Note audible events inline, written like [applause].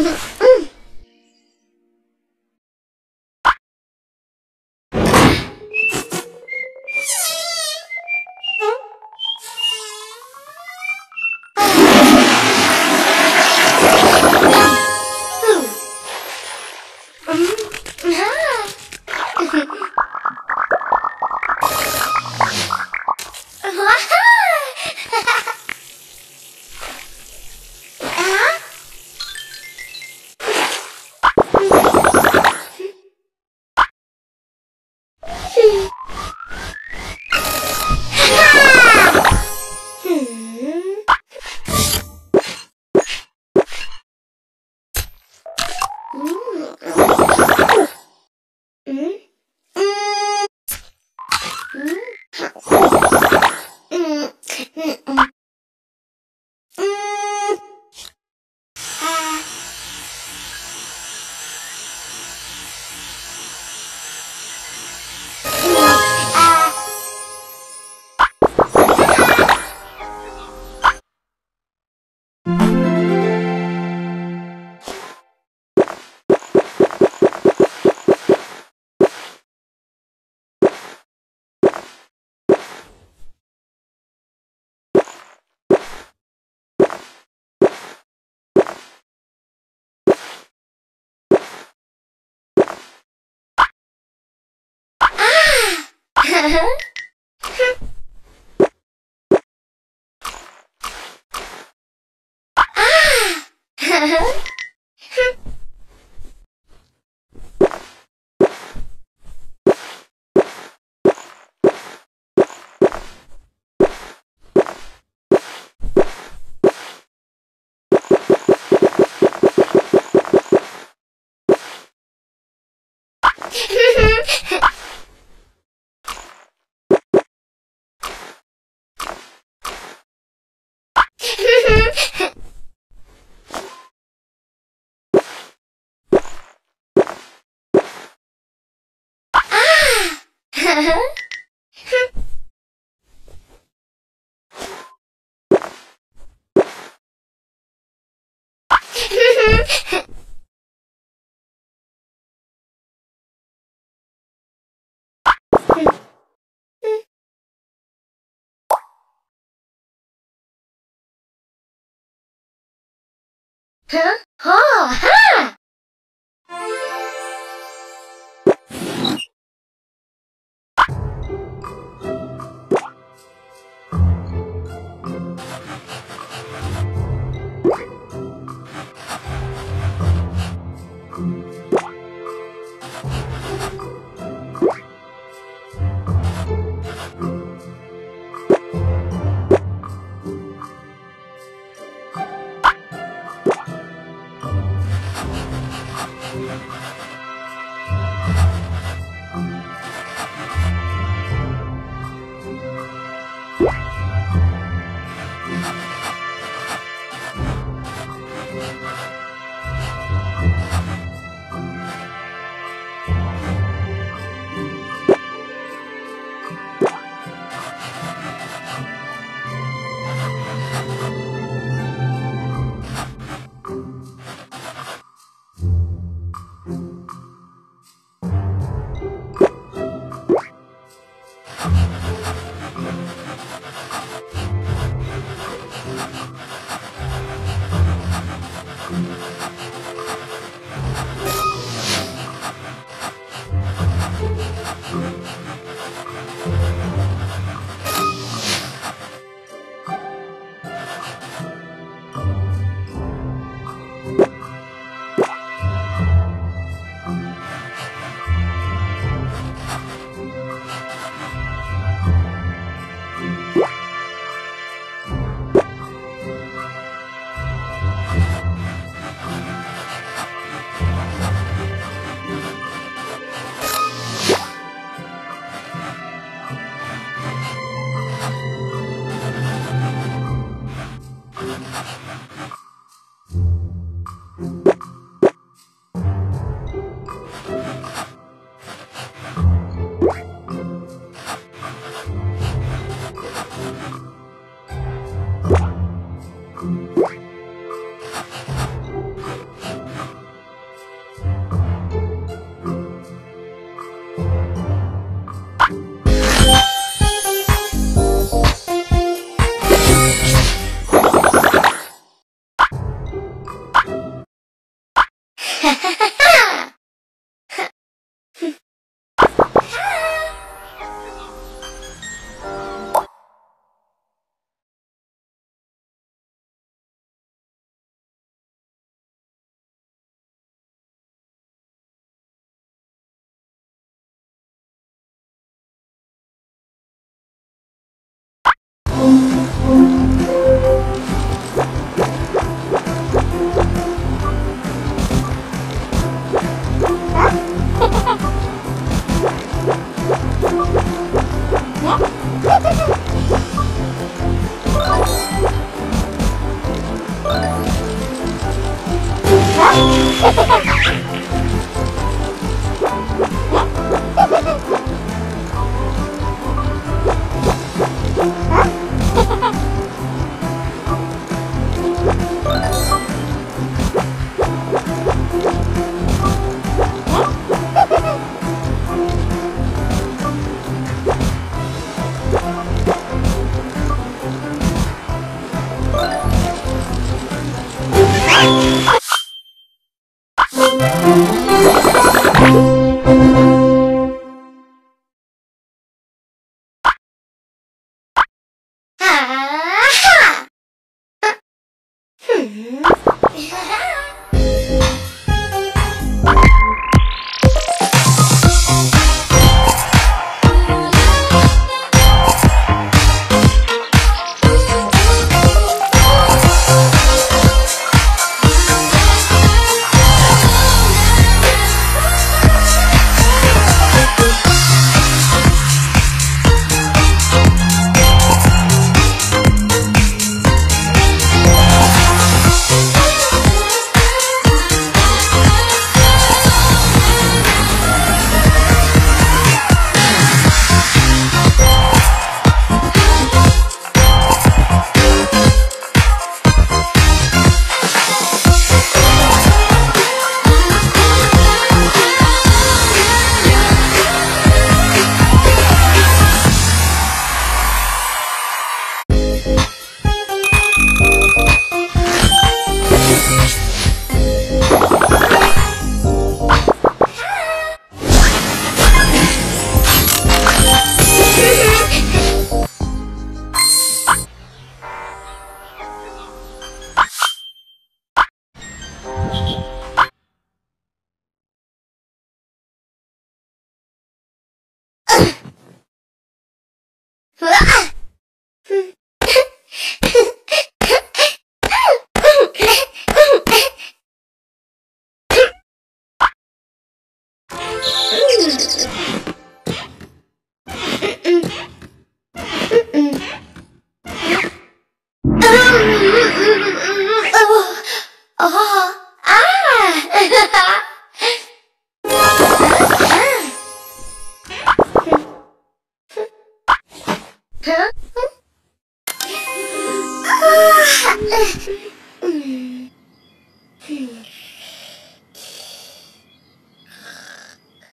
minute. Mm. Uh-huh. Huh? Oh, ha! 哈哈哈。Ah! [laughs]